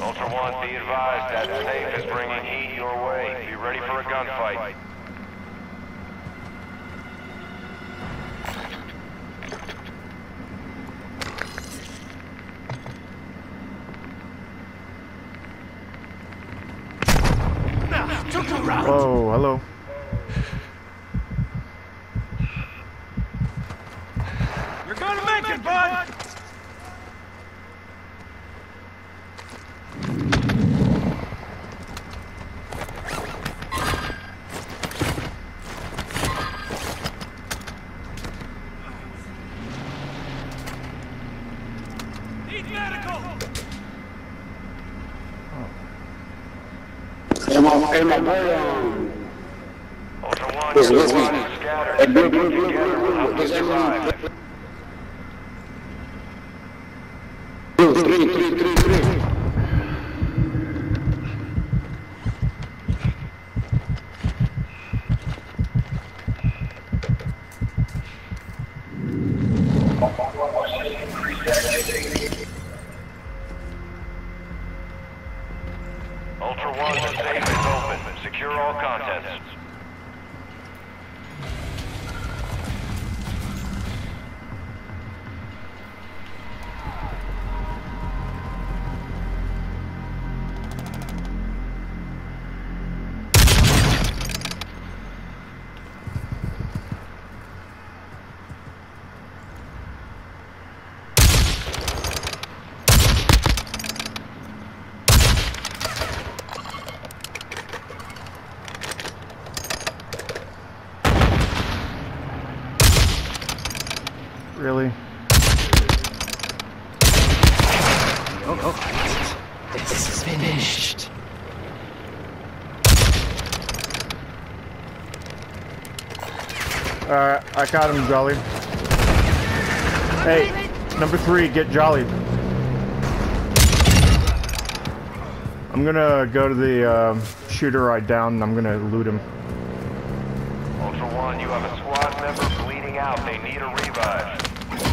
Ultra One, be advised that safe is bringing heat your way. Be ready for a gunfight. Whoa, hello. You're gonna make it, bud! Hey, my, hey, my boy, um, Ultra One, Yes, your yes, squad yes. is scattered. hey, blue, blue, Working blue, together will blue, blue, you blue, survive. blue, three, three, three, three. Ultra One, the safe is open. Secure all contents. Really? This is finished. Alright, I got him, Jolly. Hey, number three, get Jolly. I'm gonna go to the um, shooter I down and I'm gonna loot him. Ultra One, you have a squad member bleeding out. They need a revive.